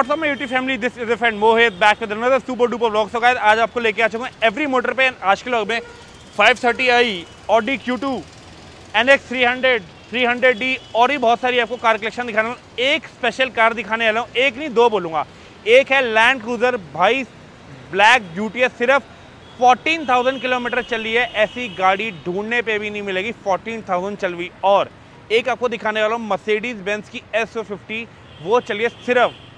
WhatsApp में YouTube family this is a friend Mohit back with another super duper vlog so guys आज आपको लेके आ चुका हूँ एवरी मोटर पे आज के व्लॉग में 530i Audi Q2 NX 300 300D और भी बहुत सारी आपको कार कलेक्शन दिखाने वाला एक स्पेशल कार दिखाने वाला हूँ एक नहीं दो बोलूँगा। एक है लैंड क्रूजर भाई ब्लैक यूटीएस सिर्फ़ 14,000 किलोमीटर चली है। ऐसी गाड़ी ढूँढने पे भी नहीं मिलेगी 14,000 चल हुई और एक आपको दिखाने वाला हूँ मर्सिडीज बेंस की एस वो चलिए सिर्फ़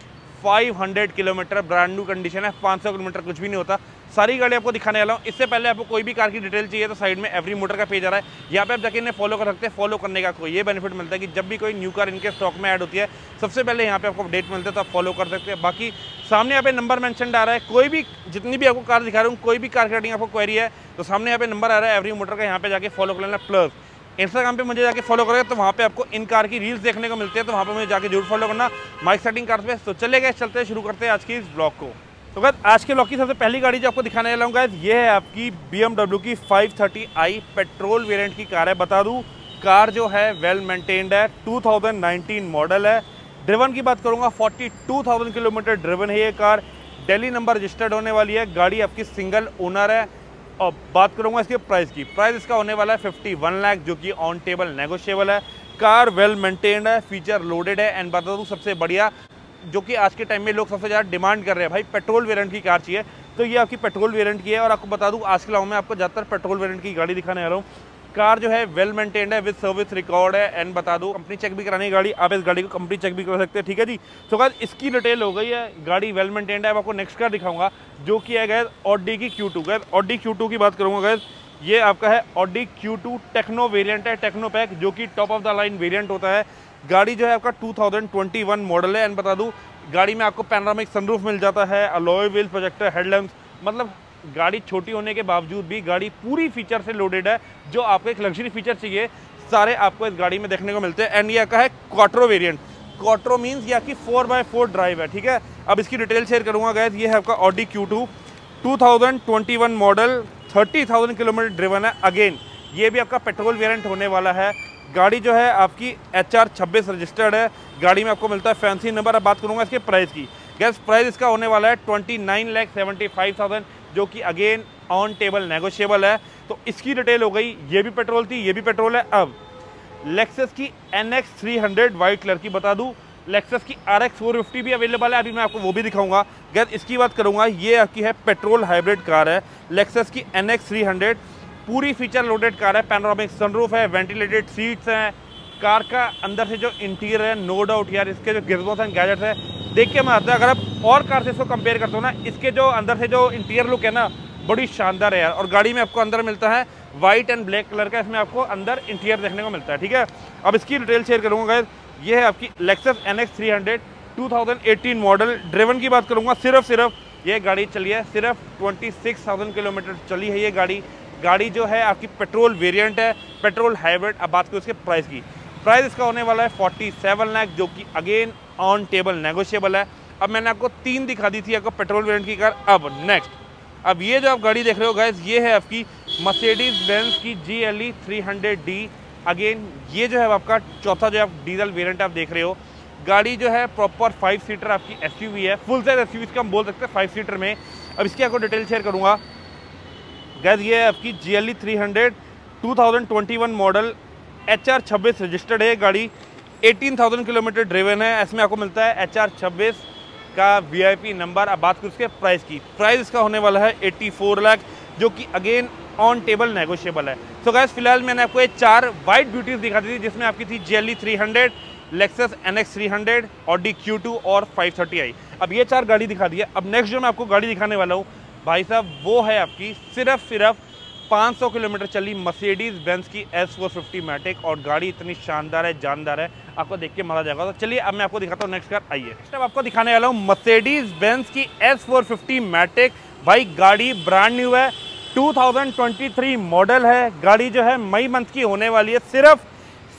500 किलोमीटर ब्रांड न्यू कंडीशन है 500 किलोमीटर कुछ भी नहीं होता। सारी गाड़ी आपको दिखाने वाला हूँ। इससे पहले आपको कोई भी कार की डिटेल चाहिए तो साइड में एवरी मोटर का पेज आ रहा है। यहाँ पे आप जाके इन्हें फॉलो कर सकते हैं। फॉलो करने का कोई ये बेनिफिट मिलता है कि जब भी कोई न्यू कार इनके स्टॉक में ऐड होती है, सबसे पहले यहाँ पे आपको अपडेट मिलता है तो आप फॉलो कर सकते हैं। बाकी सामने यहाँ पे नंबर मैंशन आ रहा है। कोई भी, जितनी भी आपको कार दिखा रहा हूँ, कोई भी कार की आपको क्वेरी है तो सामने यहाँ पे नंबर आ रहा है। एवरी मोटर का यहाँ पे जाके फॉलो कर लेना। प्लस इंस्टाग्राम पे मुझे जाके फॉलो करोगे तो वहाँ पे आपको इन कार की रील्स देखने को मिलती है तो वहाँ पे मुझे जाके ज़रूर फॉलो करना। माइक सेटिंग कार पे। तो चले गए चलते शुरू करते हैं आज की इस ब्लॉग को। तो गैस आज के ब्लॉग की सबसे पहली गाड़ी जो आपको दिखाने वाला हूँ गैस ये है आपकी बी की 530i पेट्रोल वेरियंट की कार है। बता दूँ कार जो है वेल मेंटेन्ड है 2019 मॉडल है। ड्रिवन की बात करूँगा 42,000 किलोमीटर ड्रिवन है ये कार दिल्ली नंबर रजिस्टर्ड होने वाली है। गाड़ी आपकी सिंगल ओनर है। और बात करूँगा इसके प्राइस की। प्राइस इसका होने वाला है फिफ्टी वन लाख जो कि ऑन टेबल नेगोशिएबल है। कार वेल मेंटेन्ड है फीचर लोडेड है एंड बता दूँ सबसे बढ़िया, जो कि आज के टाइम में लोग सबसे ज़्यादा डिमांड कर रहे हैं। भाई पेट्रोल वेरिएंट की कार चाहिए तो ये आपकी पेट्रोल वेरिएंट की है, और आपको बता दूँ आज के लाओ में आपको ज़्यादातर पेट्रोल वेरिएंट की गाड़ी दिखाने आ रहा हूँ। कार जो है वेल मेंटेन्ड है विद सर्विस रिकॉर्ड है। एंड बता दूँ कंपनी चेक भी करानी है गाड़ी। आप इस गाड़ी को कंपनी चेक भी कर सकते हैं ठीक है जी? तो so, इसकी डिटेल हो गई है। गाड़ी वेल मेंटेन्ड है। अब आपको नेक्स्ट कार दिखाऊँगा जो कि है गैस ऑडी की Q two guys Audi Q two की बात करूँगा गैस ये आपका है Audi Q two techno variant है टेक्नो पैक जो कि top of the line variant होता है। गाड़ी जो है आपका 2021 मॉडल है। एंड बता दूँ गाड़ी में आपको पैनरामिक सनरूफ मिल जाता है अलॉय व्हील प्रोजेक्टर हेडलैम्प्स मतलब गाड़ी छोटी होने के बावजूद भी गाड़ी पूरी फीचर से लोडेड है, जो आपको एक लग्जरी फीचर चाहिए, सारे आपको इस गाड़ी में देखने को मिलते हैं। एंड यह का है क्वाट्रो वेरियंट क्वाट्रो मीन्स या कि फोर बाय फोर ड्राइव है, ठीक है? अब इसकी डिटेल शेयर करूँगा गैस ये है आपका Audi Q two two thousand twenty one model thirty thousand kilometre driven है अगेन ये भी आपका पेट्रोल वेरियंट होने वाला है। गाड़ी जो है आपकी एच आर छब्बीस रजिस्टर्ड है। गाड़ी में आपको मिलता है फैंसी नंबर अब बात करूँगा इसके प्राइस की। गैस प्राइस इसका होने वाला है twenty nine lakh seventy five thousand जो कि अगेन ऑन टेबल नेगोशिएबल है। तो इसकी डिटेल हो गई, ये भी पेट्रोल थी, ये भी पेट्रोल है। अब लेक्सस की N X three hundred white colour की बता दूँ। लेक्सस की आर एक्स फोर फिफ्टी भी अवेलेबल है, अभी मैं आपको वो भी दिखाऊँगा। गैर इसकी बात करूँगा, ये आपकी है पेट्रोल हाइब्रिड कार है। लेक्सस की एन एक्स थ्री हंड्रेड पूरी फीचर लोडेड कार है। पैनोरामिक सनरूफ है वेंटिलेटेड सीट्स हैं। कार का अंदर से जो इंटीरियर है नो डाउट यार, इसके जो गिरदोस एंड गैजेट्स है देख के मैं आता अगर आप और कार से इसको कंपेयर करते हो ना, इसके जो अंदर से जो इंटीरियर लुक है ना, बड़ी शानदार है यार। और गाड़ी में आपको अंदर मिलता है वाइट एंड ब्लैक कलर का, इसमें आपको अंदर इंटीरियर देखने को मिलता है, ठीक है? अब इसकी डिटेल शेयर करूँगा ये है आपकी Lexus N X three hundred two thousand eighteen model driven की बात करूँगा, सिर्फ़ सिर्फ़ ये गाड़ी चली है, सिर्फ़ ट्वेंटी सिक्स थाउज़ेंड किलोमीटर चली है ये गाड़ी। गाड़ी जो है आपकी पेट्रोल वेरिएंट है पेट्रोल हाइब्रिड अब बात करें इसके प्राइस की। प्राइस इसका होने वाला है फोर्टी सेवन लैख, जो कि अगेन ऑन टेबल नेगोशिएबल है। अब मैंने आपको तीन दिखा दी थी, आपको पेट्रोल वेरिएंट की कार। अब नेक्स्ट अब ये जो आप गाड़ी देख रहे हो गैस ये है आपकी मर्सिडीज बेंस की G L E three hundred D again ये जो है आपका चौथा जो आप डीजल वेरिएंट आप देख रहे हो। गाड़ी जो है प्रॉपर फाइव सीटर आपकी एसयूवी है। फुल साइज़ एस का हम बोल सकते हैं फाइव सीटर में। अब इसकी आपको डिटेल शेयर करूँगा। गैस ये है आपकी G L E three hundred two thousand twenty one model H R छब्बीस रजिस्टर्ड है, गाड़ी एटीन थाउज़ेंड किलोमीटर ड्रिवन है। इसमें आपको मिलता है एच आर छब्बीस का वीआईपी नंबर अब बात करूँ उसके प्राइस की। प्राइस इसका होने वाला है एट्टी फोर लाख जो कि अगेन ऑन टेबल नेगोशिएबल है। सो गैस फ़िलहाल मैंने आपको ये चार वाइट ब्यूटीज दिखा दी थी, जिसमें आपकी थी G L three hundred Lexus N X three hundred और डी क्यू टू और फाइव थर्टी आई अब ये चार गाड़ी दिखा दी है। अब नेक्स्ट जो मैं आपको गाड़ी दिखाने वाला हूँ, भाई साहब, वो है आपकी सिर्फ़ सिर्फ़ 500 किलोमीटर चली मर्सिडीज बेंस की एस फोर फिफ्टी मैटिक और गाड़ी इतनी शानदार है, जानदार है। आपको देख के मज़ा जाएगा। तो चलिए, अब मैं आपको दिखाता हूँ नेक्स्ट कार आइए। नेक्स्ट आपको दिखाने वाला हूँ मर्सिडीज बेंस की एस फोर फिफ्टी मैटिक। भाई, गाड़ी ब्रांड न्यू है। 2023 मॉडल है। गाड़ी जो है मई मंथ की होने वाली है। सिर्फ़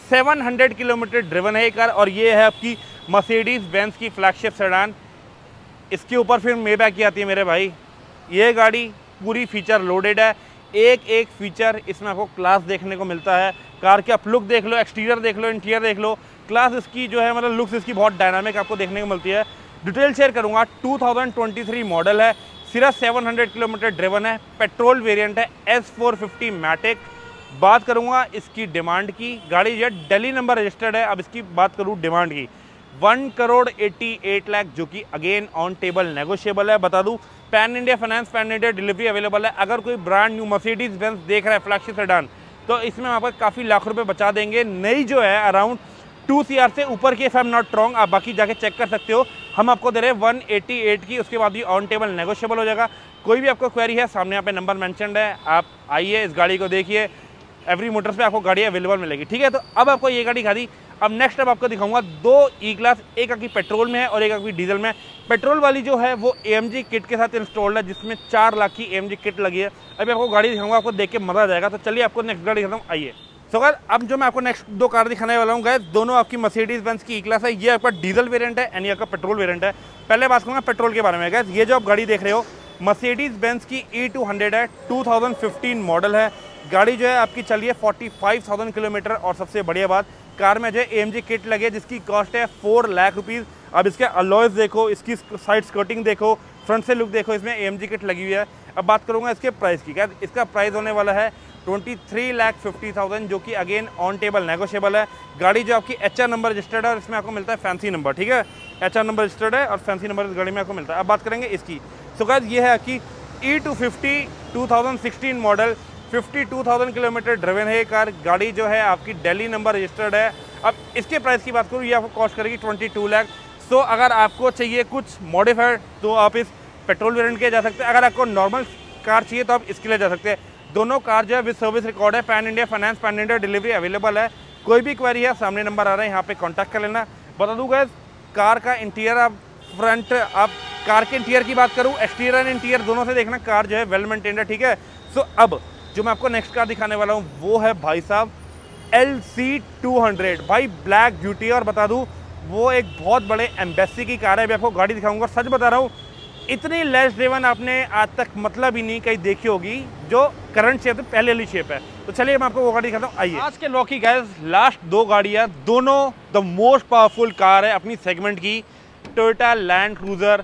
700 किलोमीटर ड्रिवन है कार और ये है आपकी मर्सिडीज बेंस की फ्लैगशिप सेडान इसके ऊपर फिर मे बैक की आती है मेरे भाई। ये गाड़ी पूरी फीचर लोडेड है। एक एक फीचर इसमें आपको क्लास देखने को मिलता है। कार के आप लुक देख लो एक्सटीरियर देख लो इंटीरियर देख लो। क्लास इसकी जो है मतलब लुक्स इसकी बहुत डायनामिक आपको देखने को मिलती है। डिटेल शेयर करूँगा 2023 मॉडल है। सिर्फ़ 700 किलोमीटर ड्रेवन है। पेट्रोल वेरिएंट है एस फोर फिफ्टी मैटिक बात करूँगा इसकी डिमांड की। गाड़ी जो है दिल्ली नंबर रजिस्टर्ड है। अब इसकी बात करूँ डिमांड की। One crore eighty eight lakh जो कि अगेन ऑन टेबल नेगोशिएबल है। बता दूँ pan India finance pan India delivery available है। अगर कोई ब्रांड न्यू मर्सिडीज बेंस देख रहा है फ्लैगशिप सेडान तो इसमें आपको काफ़ी लाख रुपए बचा देंगे। नई जो है अराउंड टू सी से ऊपर की एम नॉट रॉन्ग आप बाकी जाके चेक कर सकते हो। हम आपको दे रहे हैं वन एटी की, उसके बाद भी ऑन टेबल नेगोशियबल हो जाएगा। कोई भी आपको क्वेरी है, सामने यहाँ पे नंबर मैंशनड है। आप आइए, इस गाड़ी को देखिए। एवरी मोटर्स पे आपको गाड़ी अवेलेबल मिलेगी ठीक है? तो अब आपको ये गाड़ी खा दी। अब नेक्स्ट अब आपको दिखाऊँगा दो ई क्लास एक आपकी पेट्रोल में है और एक आपकी डीजल में पेट्रोल वाली जो है वो ए किट के साथ इंस्टॉल्ड है जिसमें चार लाख की ए किट लगी है। अभी आपको गाड़ी दिखाऊँगा आपको देख के मज़ा आ जाएगा। तो चलिए आपको नेक्स्ट गाड़ी दिखाता हूँ आइए। सो so, अब जो मैं आपको नेक्स्ट दो कार दिखाने वाला हूँ गैस दोनों आपकी मर्सिडीज बेंस की ई क्लास है। ये आपका डीजल वेरिएंट है एंड ये आपका पेट्रोल वेरिएंट है। पहले बात करूँगा पेट्रोल के बारे में गैस ये जो आप गाड़ी देख रहे हो मर्सिडीज बेंस की ई टू हंड्रेड है 2015 मॉडल है। गाड़ी जो है आपकी चली है 45,000 किलोमीटर और सबसे बढ़िया बात कार में जो है एम किट लगे जिसकी कॉस्ट है फोर लाख रुपीज़ अब इसके अलॉयज देखो इसकी साइड स्कर्टिंग देखो फ्रंट से लुक देखो इसमें एम किट लगी हुई है। अब बात करूँगा इसके प्राइस की। क्या इसका प्राइस होने वाला है twenty three lakh fifty thousand जो कि अगेन ऑन टेबल नेगोशियबल है। गाड़ी जो आपकी HR नंबर रजिस्टर्ड है और इसमें आपको मिलता है फैंसी नंबर ठीक है? HR नंबर रजिस्टर्ड है और फैंसी नंबर इस गाड़ी में आपको मिलता है। अब बात करेंगे इसकी। सो so, ये है कि E two fifty two thousand sixteen model 52,000 kilometre driven है कार गाड़ी जो है आपकी दिल्ली नंबर रजिस्टर्ड है। अब इसके प्राइस की बात करूँ ये आपको कॉस्ट करेगी 22 लाख सो अगर आपको चाहिए कुछ मॉडिफाइड तो आप इस पेट्रोल वेरिएंट के जा सकते हैं। अगर आपको नॉर्मल कार चाहिए तो आप इसके लिए जा सकते हैं। दोनों कार जो है विद सर्विस रिकॉर्ड है। Pan India finance pan India delivery available है। कोई भी क्वेरी है सामने नंबर आ रहा है यहाँ पे कॉन्टैक्ट कर लेना। बता दूँ गैस कार का इंटीरियर आप फ्रंट आप कार के इंटीरियर की बात करूँ एक्सटीरियर एंड इंटीरियर दोनों से देखना कार जो है वेल मेंटेन्ड है, ठीक है? सो अब जो मैं आपको नेक्स्ट कार दिखाने वाला हूँ, वो है भाई साहब एल सी टू हंड्रेड भाई ब्लैक ब्यूटी और बता दूँ, वो एक बहुत बड़े एम्बेसी की कार है मैं आपको गाड़ी दिखाऊँगा। सच बता रहा हूँ, इतनी लेस ड्रेवन आपने आज तक मतलब ही नहीं कहीं देखी होगी, जो करंट शेप है पहले वाली शेप है। तो चलिए, मैं आपको वो गाड़ी दिखाता हूँ। आइए। आज के लॉकी गैस लास्ट दो गाड़ियाँ, दोनों द मोस्ट पावरफुल कार है अपनी सेगमेंट की टोयोटा लैंड क्रूजर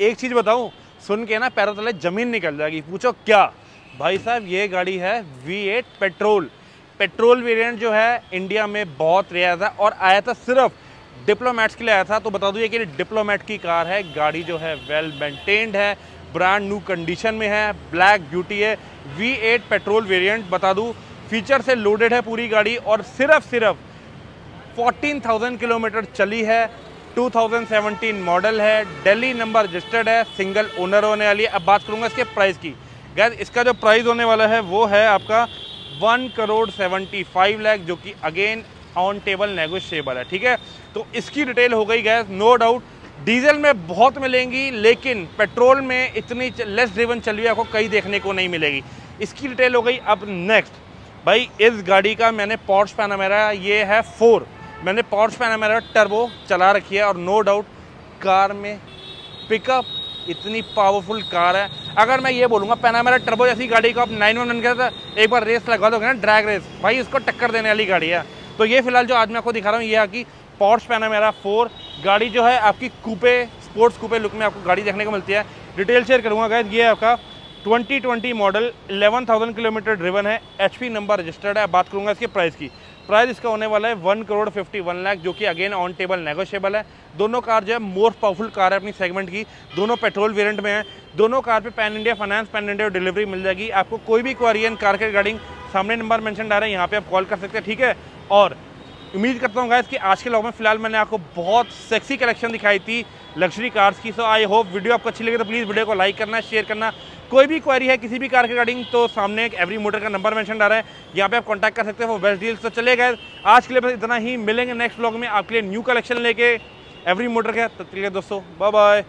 एक चीज़ बताऊँ सुन के ना पैरों तले ज़मीन निकल जाएगी। पूछो क्या? भाई साहब ये गाड़ी है V8 पेट्रोल पेट्रोल वेरिएंट जो है इंडिया में बहुत रेयर था और आया था सिर्फ़ डिप्लोमेट्स के लिए आया था। तो बता दूँ ये कि डिप्लोमेट की कार है गाड़ी जो है वेल मेंटेन्ड है ब्रांड न्यू कंडीशन में है ब्लैक ब्यूटी है। V8 पेट्रोल वेरिएंट बता दूँ फीचर से लोडेड है पूरी गाड़ी और सिर्फ़ सिर्फ़ 14,000 किलोमीटर चली है। 2017 मॉडल है, दिल्ली नंबर रजिस्टर्ड है, सिंगल ओनर होने वाली है। अब बात करूँगा इसके प्राइस की। गैस, इसका जो प्राइस होने वाला है, वो है आपका one crore seventy five lakh, जो कि अगेन ऑन टेबल नेगोशिएबल है, ठीक है? तो इसकी डिटेल हो गई, गैस नो डाउट डीजल में बहुत मिलेंगी, लेकिन पेट्रोल में इतनी लेस ड्रिवन चल रही आपको कहीं देखने को नहीं मिलेगी। इसकी डिटेल हो गई, अब नेक्स्ट भाई, इस गाड़ी का मैंने पॉर्स पैनामेरा ये है फोर मैंने पॉर्स पैनामेरा टर्बो चला रखी है और नो डाउट कार में पिकअप इतनी पावरफुल कार है। अगर मैं ये बोलूँगा पैनामेरा टर्बो जैसी गाड़ी को आप नाइन वन कहते एक बार रेस लगा दोगे ना ड्रैग रेस भाई इसको टक्कर देने वाली गाड़ी है। तो ये फ़िलहाल जो आज मैं आपको दिखा रहा हूँ ये है कि पॉर्स पैनामेरा फोर गाड़ी जो है आपकी कूपे स्पोर्ट्स कूपे लुक में आपको गाड़ी देखने को मिलती है। डिटेल शेयर करूँगा गैस ये आपका 2020 मॉडल 11,000 किलोमीटर ड्रिवन है। एचपी नंबर रजिस्टर्ड है बात करूँगा इसके प्राइस की। प्राइस इसका होने वाला है one crore fifty one lakh, जो कि अगेन ऑन टेबल नेगोशिएबल है। दोनों कार जो है मोस्ट पावरफुल कार है अपनी सेगमेंट की। दोनों पेट्रोल वेरिएंट में है। दोनों कार पे pan India finance pan India delivery मिल जाएगी। आपको कोई भी क्वारी क्वारियन कार के रिगार्डिंग सामने नंबर मैंशन आ रहा है, यहाँ पर आप कॉल कर सकते हैं, ठीक है? और उम्मीद करता हूँ गाइस कि आज के लॉग में फ़िलहाल मैंने आपको बहुत सेक्सी कलेक्शन दिखाई थी लग्जरी कार्स की। सो आई होप वीडियो आपको अच्छी लगी तो प्लीज़ वीडियो को लाइक करना शेयर करना। कोई भी क्वारी है किसी भी कार के रिगार्डिंग तो सामने एक एवरी मोटर का नंबर मैंशन आ रहा है। यहाँ पे आप कॉन्टैक्ट कर सकते हो बेस्ट डील्स तो चले गए। आज के लिए बस इतना ही। मिलेंगे नेक्स्ट ब्लॉग में आपके लिए न्यू कलेक्शन लेके एवरी मोटर के। तब चलिए दोस्तों बाय बाय